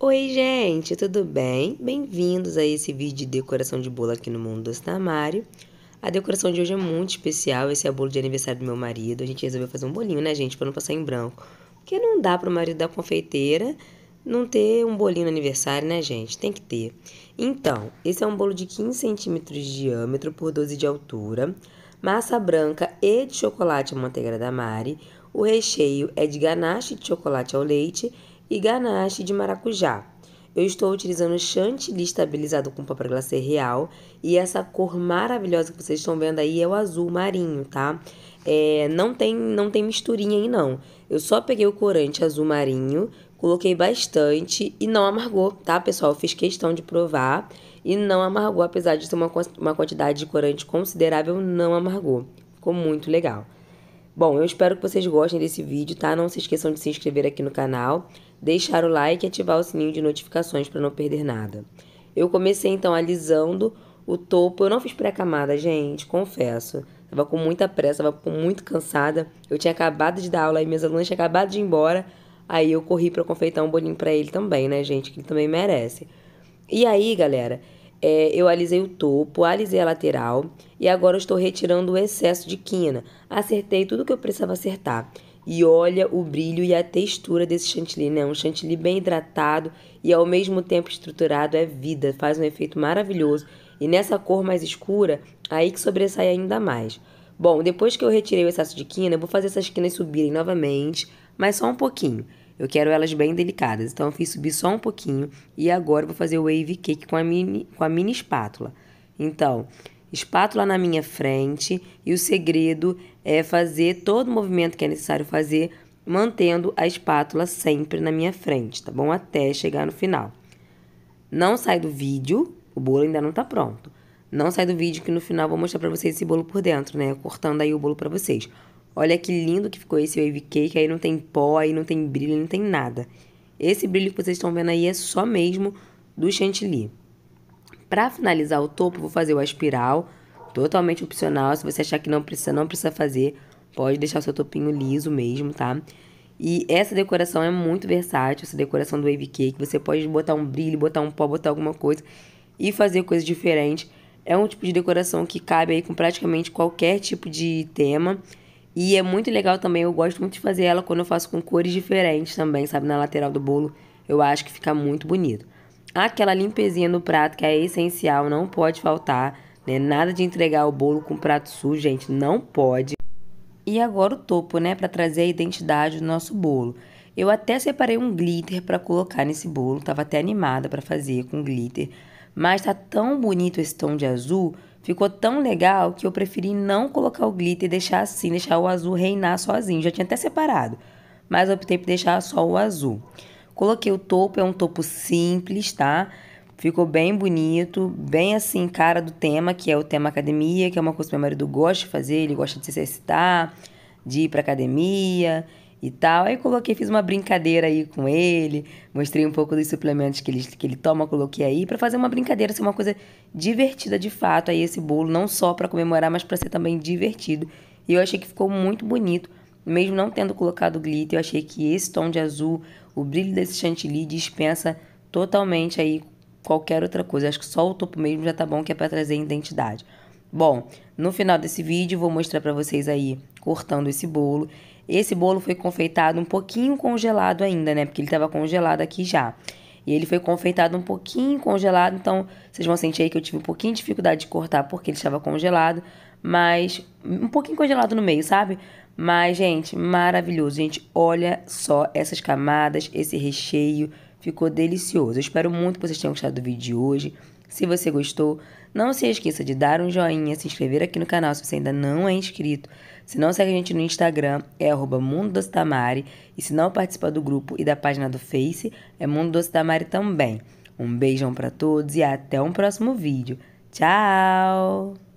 Oi, gente, tudo bem? Bem-vindos a esse vídeo de decoração de bolo aqui no Mundo Doce da. A decoração de hoje é muito especial, esse é o bolo de aniversário do meu marido. A gente resolveu fazer um bolinho, né, gente, para não passar em branco. Porque não dá para o marido da confeiteira não ter um bolinho no aniversário, né, gente? Tem que ter. Então, esse é um bolo de 15 centímetros de diâmetro por 12 de altura, massa branca e de chocolate manteiga da Mari. O recheio é de ganache de chocolate ao leite e ganache de maracujá. Eu estou utilizando chantilly estabilizado com papel glacê real e essa cor maravilhosa que vocês estão vendo aí é o azul marinho, tá? É, não tem não tem misturinha aí não. Eu só peguei o corante azul marinho, coloquei bastante e não amargou, tá, pessoal? Eu fiz questão de provar e não amargou, apesar de ter uma, uma quantidade de corante considerável, não amargou. Ficou muito legal. Bom, eu espero que vocês gostem desse vídeo, tá? Não se esqueçam de se inscrever aqui no canal, deixar o like e ativar o sininho de notificações para não perder nada. Eu comecei então alisando o topo. Eu não fiz pré-camada, gente, confesso. Tava com muita pressa, tava muito cansada. Eu tinha acabado de dar aula e meus alunos tinham acabado de ir embora. Aí eu corri para confeitar um bolinho para ele também, né, gente? Que ele também merece. E aí, galera, é, eu alisei o topo, alisei a lateral e agora estou retirando o excesso de quina. Acertei tudo que eu precisava acertar. E olha o brilho e a textura desse chantilly, né? Um chantilly bem hidratado e ao mesmo tempo estruturado é vida, faz um efeito maravilhoso. E nessa cor mais escura, aí que sobressai ainda mais. Bom, depois que eu retirei o excesso de quina, vou fazer essas quinas subirem novamente, mas só um pouquinho. Eu quero elas bem delicadas, então eu fiz subir só um pouquinho e agora vou fazer o wave cake com a mini, com a mini espátula. Então, espátula na minha frente e o segredo é fazer todo o movimento que é necessário fazer, mantendo a espátula sempre na minha frente, tá bom? Até chegar no final. Não sai do vídeo, o bolo ainda não tá pronto. Não sai do vídeo que no final vou mostrar para vocês esse bolo por dentro, né? Cortando aí o bolo para vocês. Olha que lindo que ficou esse wave cake. Aí não tem pó, aí não tem brilho, não tem nada. Esse brilho que vocês estão vendo aí é só mesmo do chantilly. Para finalizar o topo, vou fazer o espiral, totalmente opcional. Se você achar que não precisa, não precisa fazer, pode deixar o seu topinho liso mesmo, tá? E essa decoração é muito versátil, essa decoração do wave cake. Você pode botar um brilho, botar um pó, botar alguma coisa e fazer coisas diferentes. É um tipo de decoração que cabe aí com praticamente qualquer tipo de tema. E é muito legal também, eu gosto muito de fazer ela quando eu faço com cores diferentes também, sabe? Na lateral do bolo, eu acho que fica muito bonito. Aquela limpezinha no prato, que é essencial, não pode faltar, né? Nada de entregar o bolo com prato sujo, gente, não pode. E agora o topo, né, para trazer a identidade do nosso bolo. Eu até separei um glitter para colocar nesse bolo, tava até animada para fazer com glitter, mas tá tão bonito esse tom de azul ficou tão legal que eu preferi não colocar o glitter e deixar assim, deixar o azul reinar sozinho. Já tinha até separado, mas optei por deixar só o azul. Coloquei o topo, é um topo simples, tá? Ficou bem bonito, bem assim, cara do tema, que é o tema academia, que é uma coisa que meu marido gosta de fazer, ele gosta de se exercitar, de ir pra academia e tal. Aí coloquei, fiz uma brincadeira aí com ele, mostrei um pouco dos suplementos que ele, que ele toma, coloquei aí para fazer uma brincadeira, ser uma coisa divertida de fato aí esse bolo, não só para comemorar, mas para ser também divertido. E eu achei que ficou muito bonito, mesmo não tendo colocado glitter, eu achei que esse tom de azul, o brilho desse chantilly dispensa totalmente aí qualquer outra coisa. Acho que só o topo mesmo já tá bom que é para trazer identidade. Bom, no final desse vídeo vou mostrar para vocês aí cortando esse bolo. Esse bolo foi confeitado um pouquinho congelado ainda, né? Porque ele estava congelado aqui já. E ele foi confeitado um pouquinho congelado, então vocês vão sentir aí que eu tive um pouquinho de dificuldade de cortar porque ele estava congelado, mas um pouquinho congelado no meio, sabe? Mas, gente, maravilhoso. Gente, olha só essas camadas, esse recheio, ficou delicioso. Eu espero muito que vocês tenham gostado do vídeo de hoje. Se você gostou, não se esqueça de dar um joinha, se inscrever aqui no canal se você ainda não é inscrito. Se não segue a gente no Instagram, é arroba Mundo. E se não participa do grupo e da página do Face, é Mundo Doce Tamari também. Um beijão para todos e até um próximo vídeo. Tchau!